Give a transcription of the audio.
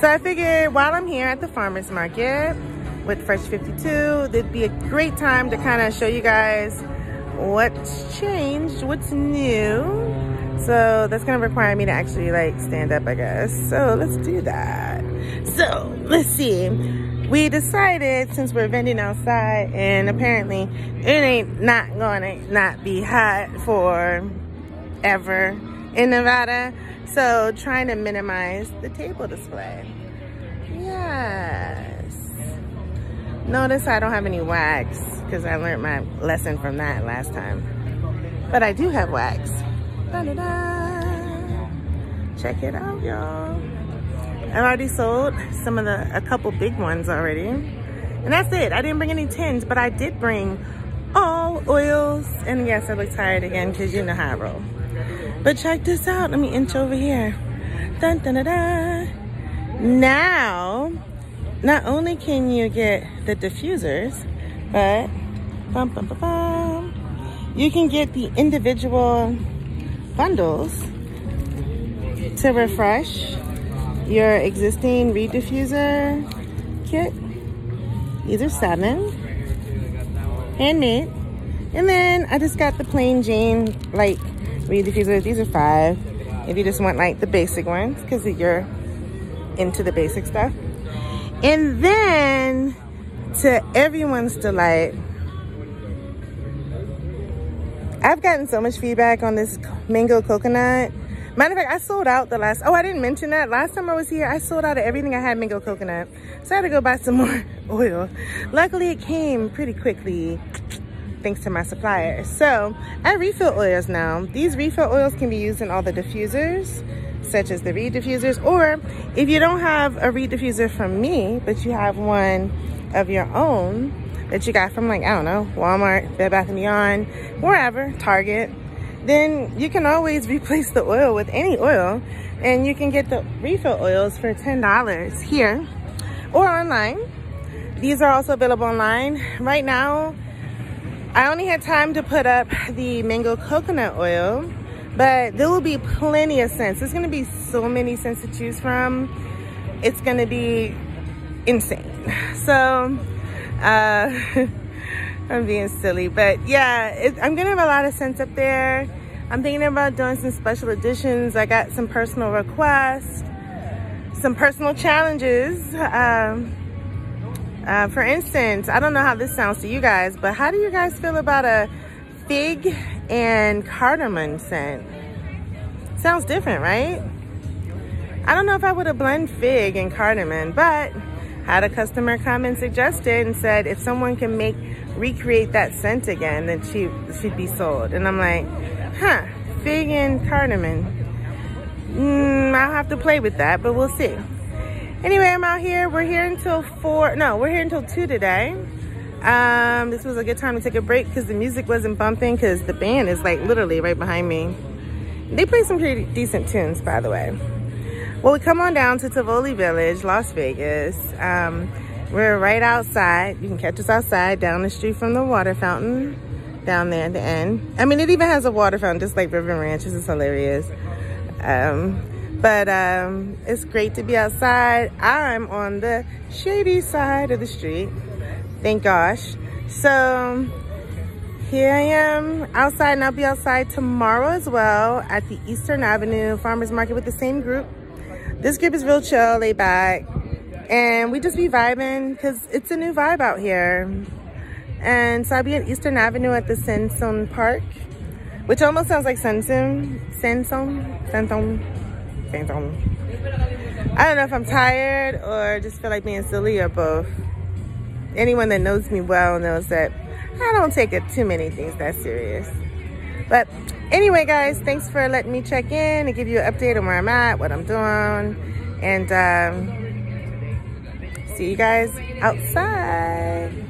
So I figured while I'm here at the farmer's market with Fresh 52, it'd be a great time to kind of show you guys what's changed, what's new. So that's gonna require me to actually like stand up, I guess. So let's do that. So let's see. We decided since we're vending outside and apparently it ain't not gonna not be hot for ever in Nevada. So trying to minimize the table display. Yes. Notice I don't have any wax because I learned my lesson from that last time. But I do have wax. Da -da -da. Check it out, y'all. I've already sold some of the, a couple big ones already. And that's it. I didn't bring any tins, but I did bring all oils. And yes, I look tired again because you know how I roll. But check this out. Let me inch over here. Dun, dun, dun, dun. Now, not only can you get the diffusers, but bum, bum, bum, bum, you can get the individual bundles to refresh your existing reed diffuser kit. These are seven, handmade. And then I just got the plain Jane like reed diffusers. These are five. If you just want like the basic ones, because you're into the basic stuff. And then, to everyone's delight, I've gotten so much feedback on this mango coconut. Matter of fact, I sold out the last, oh, I didn't mention that. Last time I was here, I sold out of everything I had mango coconut. So I had to go buy some more oil. Luckily, it came pretty quickly thanks to my supplier. So I refill oils now. These refill oils can be used in all the diffusers, such as the reed diffusers, or if you don't have a reed diffuser from me, but you have one of your own that you got from like, I don't know, Walmart, Bed Bath & Beyond, wherever, Target, then you can always replace the oil with any oil and you can get the refill oils for $10 here or online. These are also available online. Right now, I only had time to put up the mango coconut oil, but there will be plenty of scents. There's gonna be so many scents to choose from. It's gonna be insane. So, uh, I'm being silly, but yeah, it, I'm gonna have a lot of scents up there. I'm thinking about doing some special editions. I got some personal requests, some personal challenges. Um, uh, for instance, I don't know how this sounds to you guys, but how do you guys feel about a fig and cardamom scent? Sounds different, right? I don't know if I would have blend fig and cardamom, but had a customer come and suggest it and said if someone can make recreate that scent again, then she should be sold. And I'm like, huh, fig and cardamom. Mm, I'll have to play with that, but we'll see. Anyway, I'm out here. We're here until four. No, we're here until two today. Um, this was a good time to take a break because the music wasn't bumping because the band is like literally right behind me. They play some pretty decent tunes, by the way. Well, we come on down to Tivoli Village, Las Vegas. Um, we're right outside. You can catch us outside down the street from the water fountain down there at the end. I mean, it even has a water fountain just like River Ranch. This is hilarious. Um, but um, it's great to be outside. I'm on the shady side of the street, thank gosh. So here I am outside and I'll be outside tomorrow as well at the Eastern Avenue Farmers Market with the same group. This group is real chill, laid back, and we just be vibing because it's a new vibe out here. And so I'll be at Eastern Avenue at the Sunset Park, which almost sounds like Sunsum, Sansón, Sansón. I don't know if I'm tired or just feel like being silly or both. Anyone that knows me well knows that I don't take it too many things that serious. But anyway, guys, thanks for letting me check in and give you an update on where I'm at, what I'm doing. And um, see you guys outside.